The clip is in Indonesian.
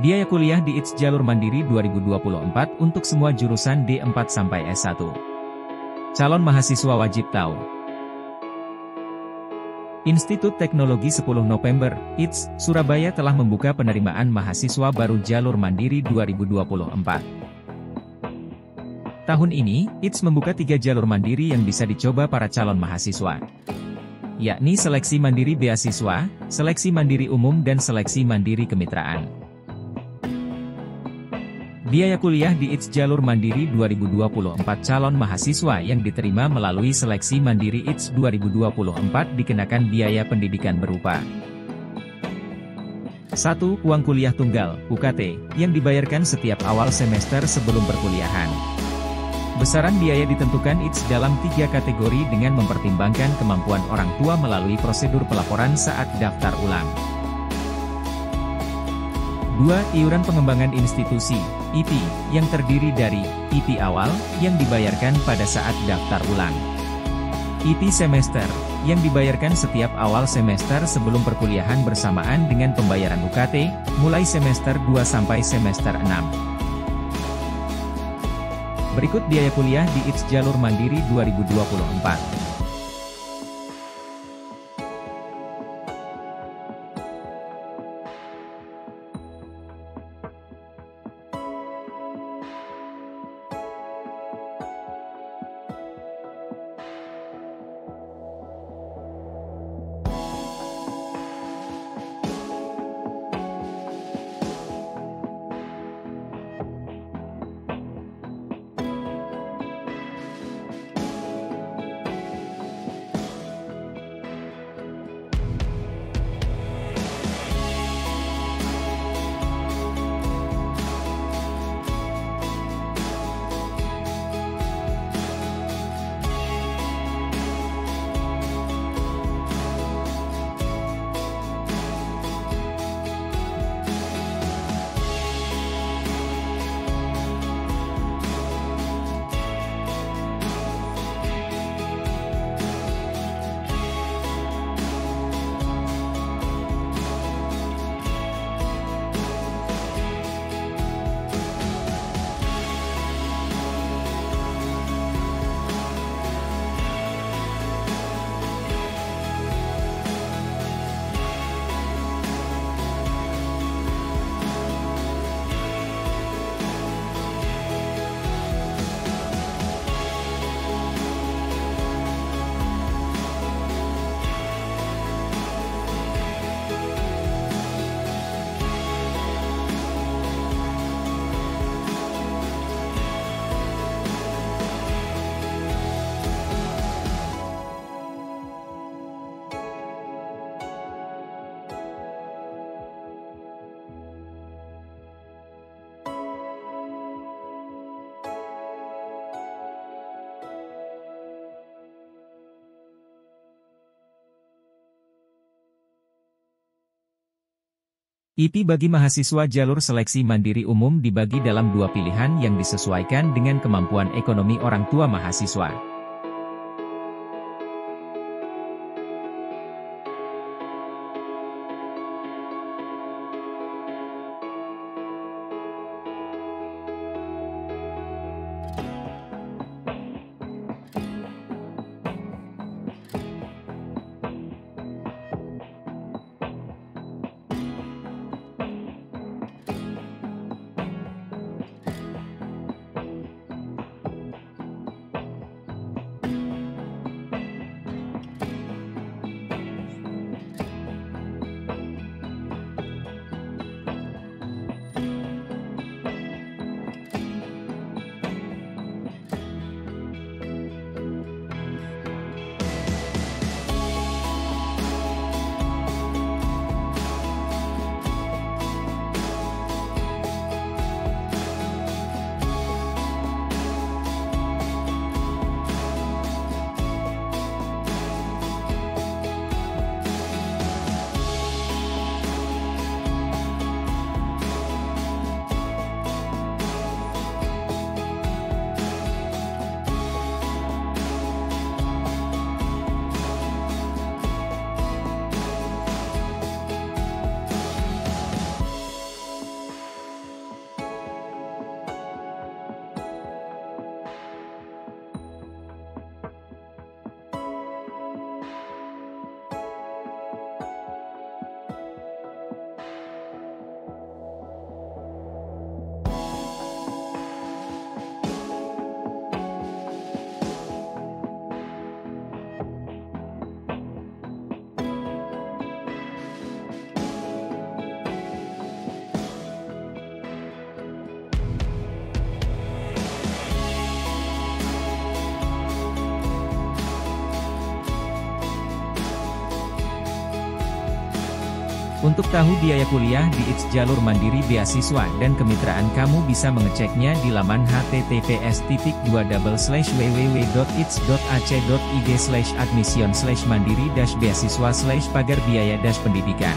Biaya kuliah di ITS Jalur Mandiri 2024 untuk semua jurusan D4 sampai S1. Calon mahasiswa wajib tahu. Institut Teknologi 10 November, ITS, Surabaya telah membuka penerimaan mahasiswa baru Jalur Mandiri 2024. Tahun ini, ITS membuka tiga jalur mandiri yang bisa dicoba para calon mahasiswa. Yakni seleksi mandiri beasiswa, seleksi mandiri umum dan seleksi mandiri kemitraan. Biaya kuliah di ITS Jalur Mandiri 2024 calon mahasiswa yang diterima melalui seleksi Mandiri ITS 2024 dikenakan biaya pendidikan berupa 1. Uang kuliah tunggal, UKT, yang dibayarkan setiap awal semester sebelum perkuliahan. Besaran biaya ditentukan ITS dalam tiga kategori dengan mempertimbangkan kemampuan orang tua melalui prosedur pelaporan saat daftar ulang. 2. Iuran pengembangan institusi, IP, yang terdiri dari IP awal, yang dibayarkan pada saat daftar ulang. IP semester, yang dibayarkan setiap awal semester sebelum perkuliahan bersamaan dengan pembayaran UKT, mulai semester 2 sampai semester 6. Berikut biaya kuliah di ITS Jalur Mandiri 2024. IP bagi mahasiswa jalur seleksi mandiri umum dibagi dalam dua pilihan yang disesuaikan dengan kemampuan ekonomi orang tua mahasiswa. Untuk tahu biaya kuliah di ITS Jalur Mandiri Beasiswa dan Kemitraan kamu bisa mengeceknya di laman https www.its.ac.id admission mandiri beasiswa pagar biaya pendidikan.